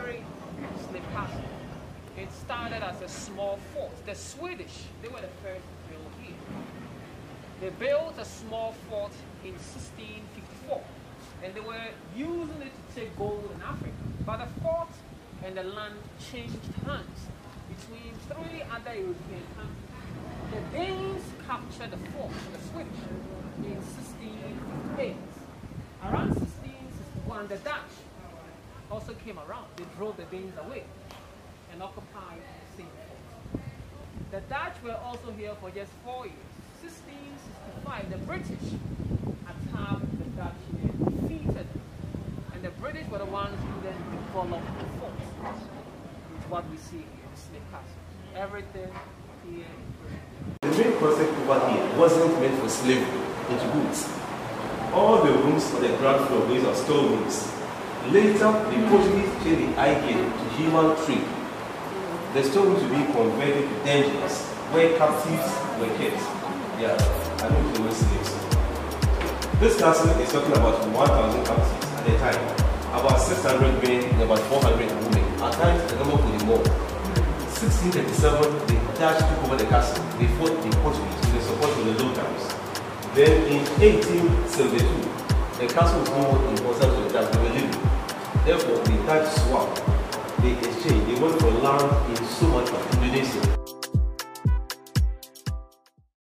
very slip castle. It started as a small fort. The Swedish, they were the first to build here. They built a small fort in 1654 and they were using it to take gold in Africa. But the fort and the land changed hands between three other European countries. The Danes captured the fort, from the Swedish, in 1658. Around 1661, the Dutch also came around. They drove the Danes away and occupied the same. The Dutch were also here for just four years. 1665, the British attacked the Dutch here, defeated them. And the British were the ones who then developed the fort. It's what we see here, the Snake Castle. Everything here. The main concept over here wasn't meant for slavery, into goods. All the rooms on the ground floor these are storerooms. Later, the Portuguese changed the idea to human trade. The storerooms to be converted to dungeons where captives were kept. Yeah, I know slaves. This castle is talking about 1,000 captives at the time, about 600 men and about 400 women. At times, the number could be more. 1637, the Dutch took over the castle. They fought the Portuguese with the support of the locals. Then in 1872, the castle was no more important to the Dutch. They. Therefore, the Dutch swapped. They exchange, They went for land in Sumatra Indonesia.